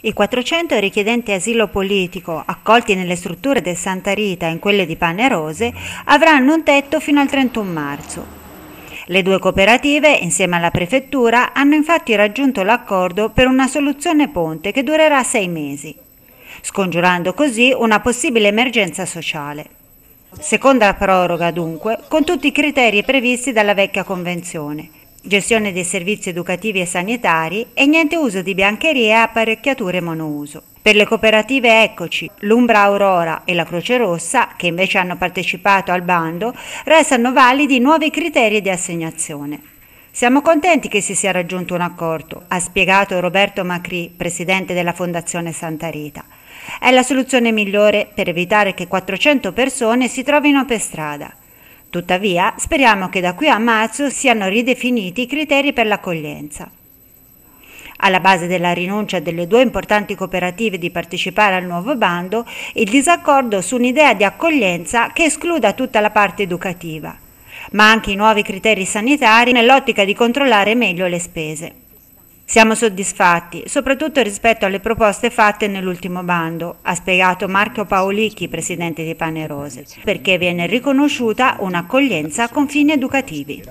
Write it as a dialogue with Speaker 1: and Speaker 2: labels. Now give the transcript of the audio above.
Speaker 1: I 400 richiedenti asilo politico accolti nelle strutture del Santa Rita e in quelle di Panerose avranno un tetto fino al 31 marzo. Le due cooperative, insieme alla prefettura, hanno infatti raggiunto l'accordo per una soluzione ponte che durerà sei mesi, scongiurando così una possibile emergenza sociale. Seconda proroga dunque, con tutti i criteri previsti dalla vecchia convenzione, gestione dei servizi educativi e sanitari e niente uso di biancherie e apparecchiature monouso. Per le cooperative Eccoci, l'Umbra Aurora e la Croce Rossa, che invece hanno partecipato al bando, restano validi nuovi criteri di assegnazione. Siamo contenti che si sia raggiunto un accordo, ha spiegato Roberto Macri, presidente della Fondazione Santa Rita. È la soluzione migliore per evitare che 400 persone si trovino per strada. Tuttavia, speriamo che da qui a marzo siano ridefiniti i criteri per l'accoglienza. Alla base della rinuncia delle due importanti cooperative di partecipare al nuovo bando, il disaccordo su un'idea di accoglienza che escluda tutta la parte educativa, ma anche i nuovi criteri sanitari nell'ottica di controllare meglio le spese. Siamo soddisfatti, soprattutto rispetto alle proposte fatte nell'ultimo bando, ha spiegato Marco Paolicchi, presidente di Panerose, perché viene riconosciuta un'accoglienza con fini educativi.